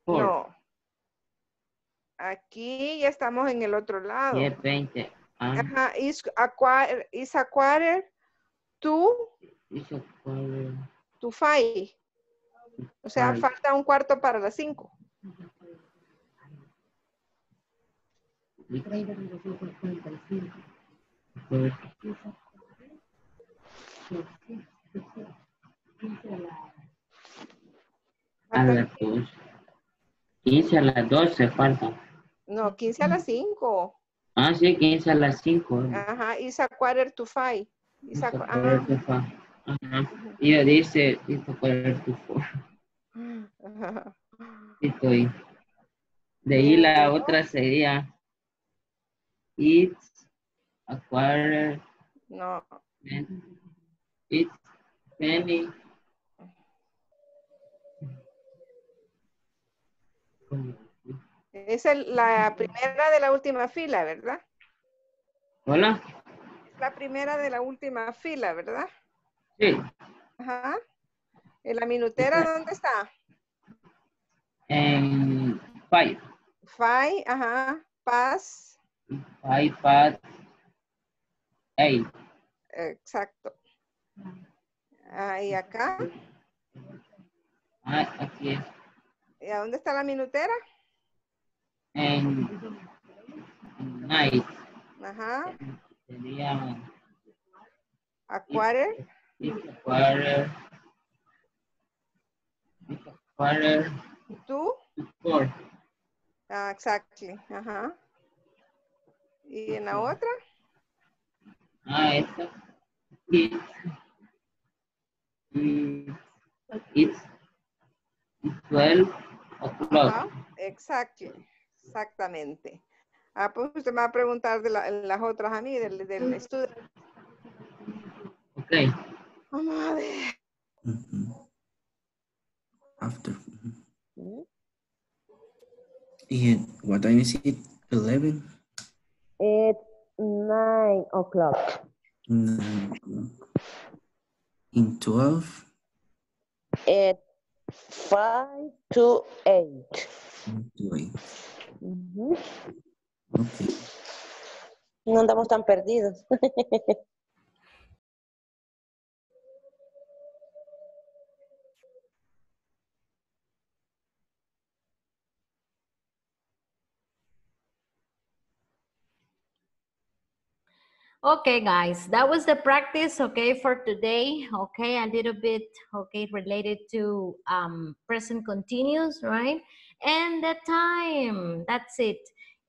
S11: four.
S3: No. Aquí ya estamos en el otro lado.
S11: Diez, veinte. Ah,
S3: Ajá, is a quarter, is a quarter to,
S11: it's a quarter.
S3: to five. O sea,
S11: Five.
S3: falta un cuarto para las cinco.
S11: A las dos. 15 a las 12 falta.
S3: No, 15 a las cinco.
S11: Ah, sí, 15 a las 5.
S3: Ajá, is a quarter to five. Is a,
S11: Ajá.
S3: ajá.
S11: Ajá. Y yo dice, it's a quarter to four.
S3: Ajá.
S11: Sí, Estoy. De ahí la otra sería, it's a quarter,
S3: No,
S11: it's penny.
S3: Esa es la primera de la última fila, ¿verdad?
S11: Hola.
S3: Es la primera de la última fila, ¿verdad?
S11: Sí.
S3: Ajá. ¿En la minutera dónde está?
S11: En five.
S3: Five, ajá. Pass.
S11: Five past eight.
S3: Exacto. Ah, y acá.
S11: Ah, aquí es.
S3: ¿Y a dónde está la minutera?
S11: En night.
S3: Ajá.
S11: Sería
S3: A quarter.
S11: it's a quarter. It's a quarter
S3: Two.
S11: to four.
S3: Ah, exactly. Ajá. ¿Y en la otra?
S11: Ah, esta. It's, mm, it's 12 o'clock.
S3: Ajá. Exactly. Exactamente. Ah, pues usted me va a preguntar de la- las otras a mí, del, del estudio.
S11: Ok.
S3: Vamos a ver.
S7: After. mhm. And what time is it? 11?
S15: It's nine o'clock.
S7: Nine o'clock. In 12?
S15: It's five to eight.
S7: to eight. Okay.
S15: No andamos tan perdidos.
S1: Okay, guys, that was the practice, okay, for today. Okay, a little bit, okay, related to um, present continuous, right? and the time. That's it.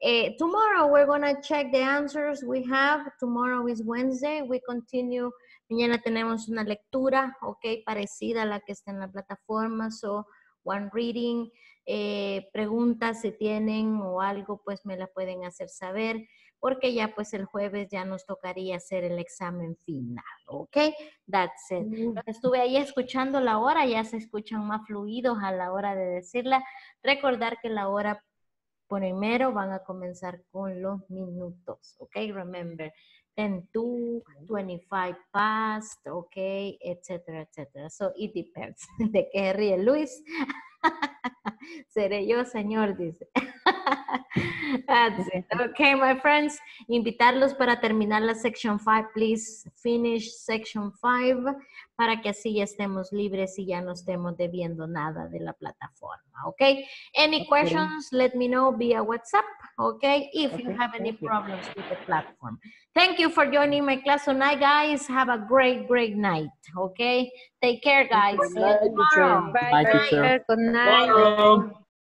S1: Eh, tomorrow we're gonna check the answers we have. Tomorrow is Wednesday. We continue. Mañana tenemos una lectura, ok, parecida a la que está en la plataforma. So, one reading. Eh, preguntas si tienen o algo, pues me la pueden hacer saber porque ya pues el jueves ya nos tocaría hacer el examen final, ¿ok? That's it. Estuve ahí escuchando la hora, ya se escuchan más fluidos a la hora de decirla. Recordar que la hora primero van a comenzar con los minutos, ¿ok? Remember, 10 to, 25 past, ¿ok? Etcétera, etcétera. So it depends. ¿De qué ríe Luis? Seré yo, señor, dice. That's it. Okay, my friends. Invitarlos para terminar la section 5. Please finish section 5 para que así ya estemos libres y ya no estemos debiendo nada de la plataforma. Okay. Any
S4: Okay.
S1: questions? Let me know via WhatsApp. Okay. If you have any problems with the platform. Thank you for joining my class tonight, guys. Have a great, great night. Okay. Take care, guys. See you tomorrow.
S2: Bye,
S6: Bye,
S2: bye.
S6: teacher.
S2: Good night.